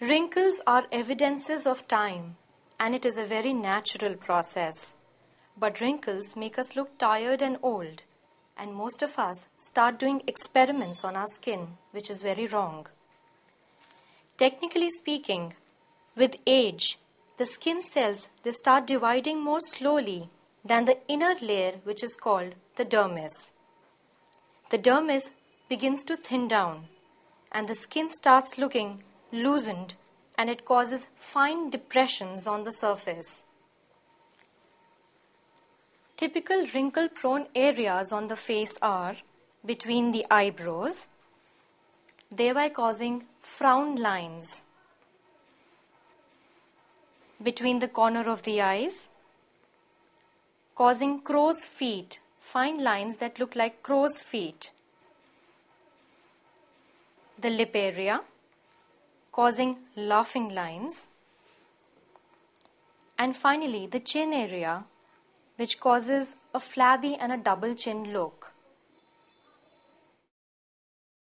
Wrinkles are evidences of time, and it is a very natural process. But wrinkles make us look tired and old, and most of us start doing experiments on our skin, which is very wrong. Technically speaking, with age, the skin cells they start dividing more slowly than the inner layer which is called the dermis. The dermis begins to thin down and the skin starts looking loosened and it causes fine depressions on the surface. Typical wrinkle prone areas on the face are between the eyebrows, thereby causing frown lines, between the corner of the eyes, causing crow's feet, fine lines that look like crow's feet, the lip area, causing laughing lines, and finally the chin area, which causes a flabby and a double chin look.